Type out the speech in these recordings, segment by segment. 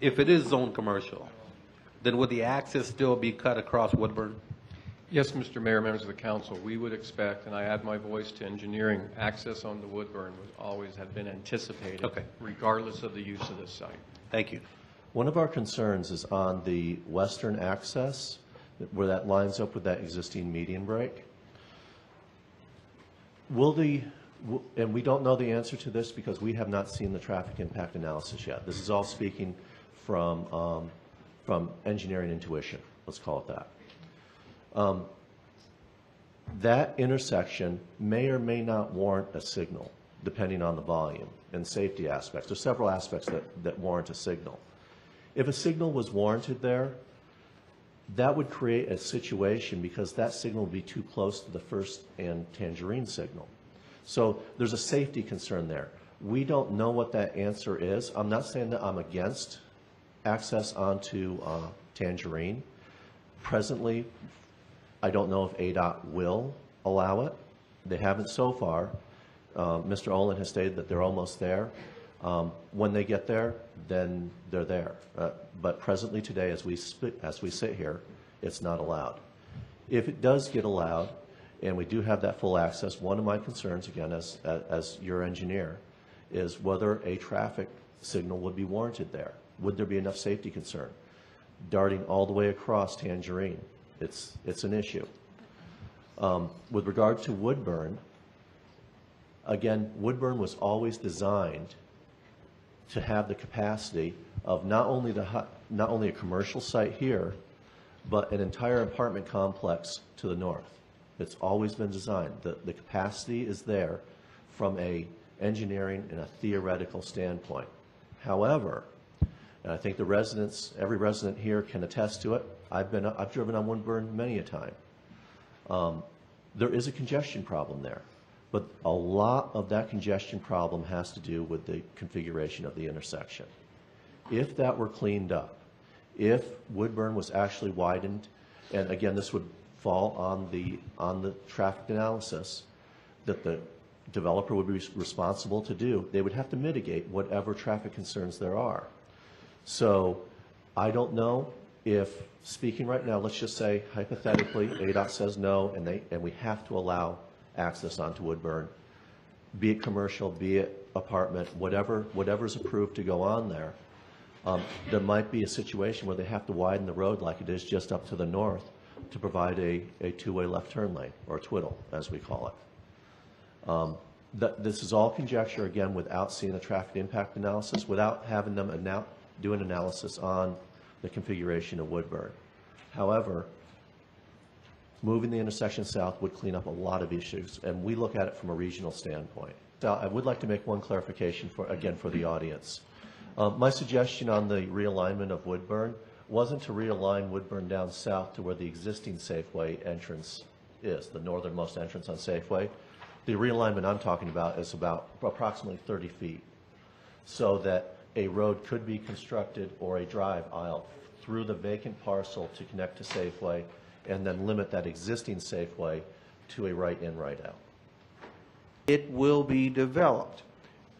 If it is zone commercial, then would the access still be cut across Woodburn? Yes, Mr. Mayor, members of the council, we would expect, and I add my voice to engineering, access onto Woodburn would always have been anticipated. Okay. Regardless of the use of this site. Thank you. One of our concerns is on the western access, where that lines up with that existing median break. Will the, and we don't know the answer to this because we have not seen the traffic impact analysis yet. This is all speaking from, um, from engineering intuition, let's call it that. Um, That intersection may or may not warrant a signal, depending on the volume and safety aspects. There's several aspects that, that warrant a signal. If a signal was warranted there, that would create a situation because that signal would be too close to the first and tangerine signal. So there's a safety concern there. We don't know what that answer is. I'm not saying that I'm against access onto uh, Tangerine. Presently, I don't know if ADOT will allow it. They haven't so far. Uh, Mr. Olin has stated that they're almost there. Um, When they get there, then they're there. Uh, But presently today, as we, as we sit here, it's not allowed. If it does get allowed, and we do have that full access, one of my concerns, again, as, as your engineer, is whether a traffic signal would be warranted there. Would there be enough safety concern? Darting all the way across Tangerine, it's, it's an issue. Um, With regard to Woodburn, again, Woodburn was always designed to have the capacity of not only the, not only a commercial site here, but an entire apartment complex to the north. It's always been designed. The, the capacity is there from a engineering and a theoretical standpoint. However, and I think the residents, every resident here can attest to it, I've been, I've driven on Woodburn many a time. Um, There is a congestion problem there, but a lot of that congestion problem has to do with the configuration of the intersection. If that were cleaned up, if Woodburn was actually widened, and again, this would fall on the, on the traffic analysis that the developer would be responsible to do, they would have to mitigate whatever traffic concerns there are. So I don't know if, speaking right now, let's just say hypothetically, ADOT says no, and they, and we have to allow access onto Woodburn, be it commercial, be it apartment, whatever, whatever's approved to go on there, um, there might be a situation where they have to widen the road like it is just up to the north to provide a, a two-way left turn lane, or twiddle, as we call it. Um, this is all conjecture, again, without seeing a traffic impact analysis, without having them annou- do an analysis on the configuration of Woodburn. However, moving the intersection south would clean up a lot of issues, and we look at it from a regional standpoint. Now, I would like to make one clarification for, again, for the audience. Uh, My suggestion on the realignment of Woodburn wasn't to realign Woodburn down south to where the existing Safeway entrance is, the northernmost entrance on Safeway. The realignment I'm talking about is about approximately 30 feet, so that a road could be constructed or a drive aisle through the vacant parcel to connect to Safeway, and then limit that existing Safeway to a right-in, right-out. it will be developed.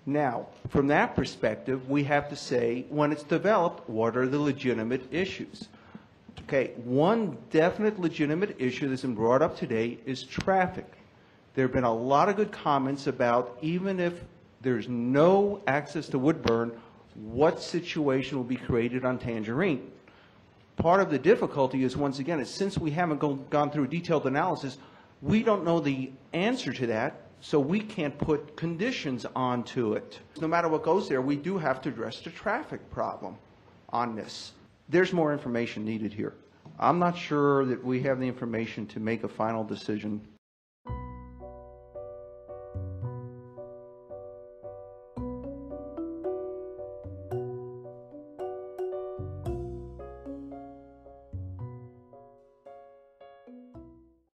Now, from that perspective, we have to say, when it's developed, what are the legitimate issues? Okay, one definite legitimate issue that's been brought up today is traffic. There have been a lot of good comments about even if there's no access to Woodburn, what situation will be created on Tangerine? Part of the difficulty is, once again, is since we haven't go- gone through a detailed analysis, we don't know the answer to that, so we can't put conditions onto it. No matter what goes there, we do have to address the traffic problem on this. There's more information needed here. I'm not sure that we have the information to make a final decision